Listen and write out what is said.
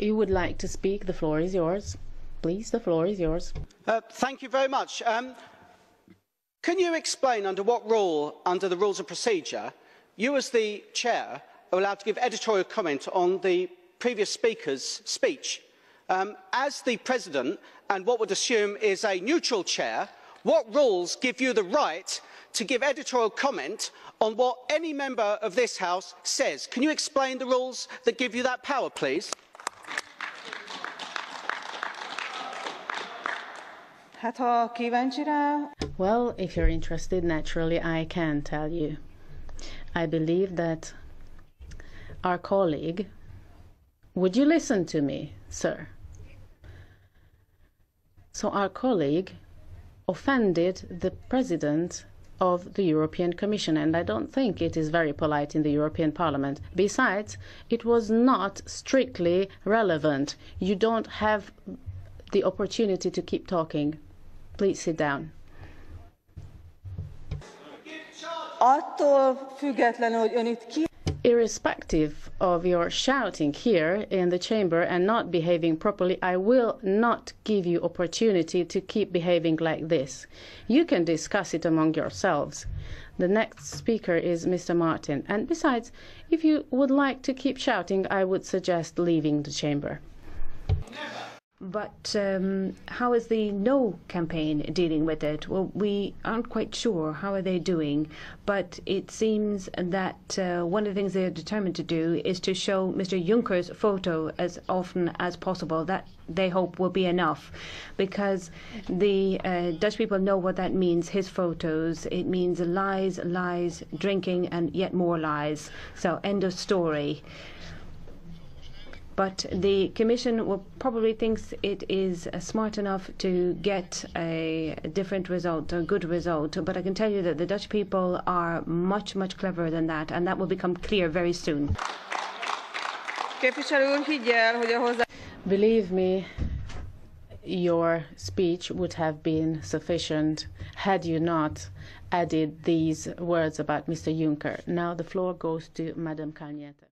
you would like to speak, the floor is yours. Please, the floor is yours. Uh, thank you very much. Um, can you explain under what rule, under the rules of procedure, you as the chair are allowed to give editorial comment on the previous speaker's speech? Um, as the president and what would assume is a neutral chair, what rules give you the right to give editorial comment on what any member of this House says? Can you explain the rules that give you that power, please? Hát ha kíváncsi rá, Well, if you're interested, naturally, I can tell you. I believe that our colleague. Would you listen to me, sir? So, our colleague offended the president of the European Commission, and I don't think it is very polite in the European Parliament. Besides, it was not strictly relevant. You don't have the opportunity to keep talking. Please sit down. attól függetlenül, hogy ön itt ki... Irrespective of your shouting here in the chamber and not behaving properly, I will not give you opportunity to keep behaving like this. You can discuss it among yourselves. The next speaker is Mr. Martin. And besides, if you would like to keep shouting, I would suggest leaving the chamber. But um, how is the No campaign dealing with it? Well, we aren't quite sure. How are they doing? But it seems that uh, one of the things they're determined to do is to show Mr. Juncker's photo as often as possible. That they hope will be enough, because the uh, Dutch people know what that means. His photos. It means lies, lies, drinking, and yet more lies. So end of story but the Commission will probably thinks it is uh, smart enough to get a different result, a good result. But I can tell you that the Dutch people are much, much cleverer than that, and that will become clear very soon. Képviselő úr, higgy el, hogy a hozzá... Believe me, your speech would have been sufficient had you not added these words about Mr. Juncker. Now the floor goes to Madam Kalniete.